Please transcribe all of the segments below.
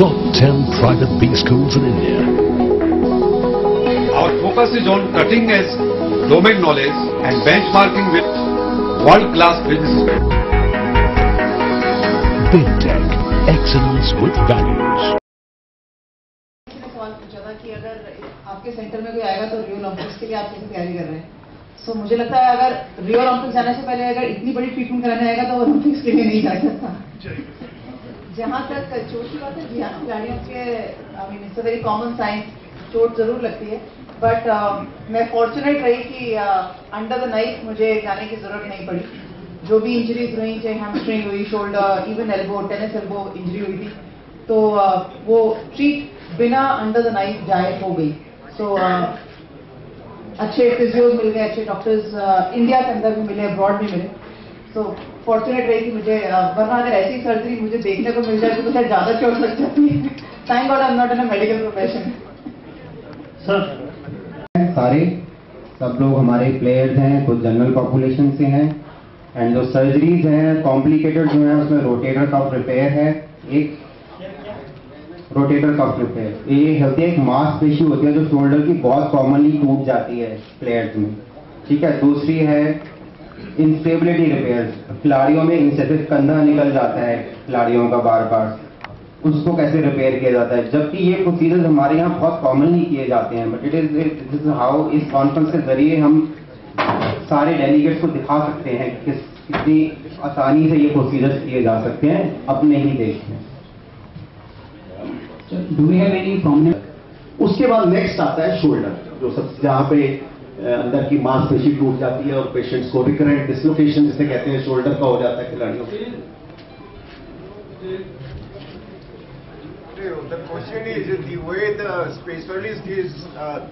top 10 private B schools in India. Our focus is on cutting edge domain knowledge and benchmarking with world-class businesses. Big Tech. Excellence with values. कि अगर आपके centre में कोई आएगा तो Rio Olympics के लिए आप कैसे तैयारी कर रहे हैं सो मुझे लगता है अगर रियो ओलंपिक्स जाने से पहले अगर इतनी बड़ी ट्रीटमेंट कराने आएगा तो ओलंपिक्स के लिए नहीं जा सकता जहाँ तक चोट की बात है जी हाँ खिलाड़ियों के I mean it's a very common sign चोट ज़रूर लगती है। बट uh, मैं फॉर्चुनेट रही कि अंडर द नाइफ मुझे जाने की ज़रूरत नहीं पड़ी। जो भी इंजरीज हुई चाहे हैमस्ट्रिंग हुई shoulder even elbow tennis elbow injury हुई थी तो uh, वो ट्रीट बिना अंडर द नाइफ जाए हो गई। सो so, अच्छे फिजियोज मिल गए अच्छे डॉक्टर्स इंडिया के अंदर भी मिले अब्रॉड भी मिले। सो फॉर्चुनेट रही कि मुझे uh, वरना अगर ऐसी सर्जरी मुझे देखने को मिल जाए तो शायद ज़्यादा चोट लग जाती है। Thank God I am not in a medical profession sir सारे सब लोग हमारे प्लेयर्स हैं कुछ जनरल पॉपुलेशन से हैं एंड जो सर्जरीज हैं कॉम्प्लिकेटेड जो है उसमें रोटेटर कफ रिपेयर है एक रोटेटर कफ रिपेयर ये होती है एक मांसपेशी होती है जो शोल्डर की बहुत कॉमनली टूट जाती है प्लेयर्स में। ठीक है दूसरी है इंस्टेबिलिटी रिपेयर खिलाड़ियों में इंसेसिव कंधा निकल जाता है खिलाड़ियों का बार बार उसको कैसे रिपेयर किया जाता है? जबकि ये प्रोसीजर्स हमारे यहाँ बहुत कॉमनली किए जाते हैं but it is this how इस कॉन्फ्रेंस के ज़रिए हम सारे डेलीगेट्स को दिखा सकते हैं कि कितनी आसानी से ये प्रोसीजर्स किए जा सकते हैं अपने ही देश में। Do we have any prominent उसके बाद नेक्स्ट आता है शोल्डर जो सब जहाँ पे अंदर की मांसपेशी टूट जाती है और पेशेंट्स को रिकरेंट डिसलोकेशन जिसे कहते हैं शोल्डर का हो जाता है खिलाड़ियों को The question is the way the specialist gives uh,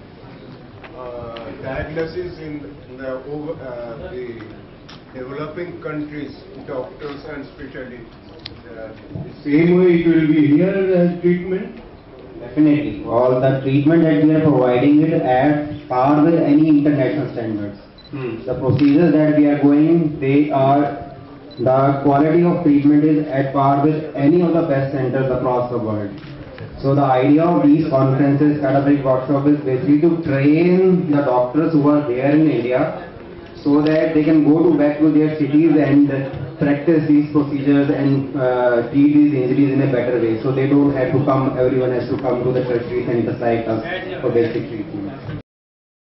uh, diagnosis in the, over, uh, the developing countries, doctors and specialists. Uh, same way it will be here as treatment Definitely. All the treatment that we are providing it at par with any international standards. Hmm. The procedures that we are going, they are, the quality of treatment is at par with any of the best centers across the world. So the idea of these conferences, Cadabrik workshop is basically to train the doctors who are there in India so that they can go to back to their cities and practice these procedures and uh, treat these injuries in a better way. So they don't have to come, everyone has to come to the tertiary centers like us for basic treatment.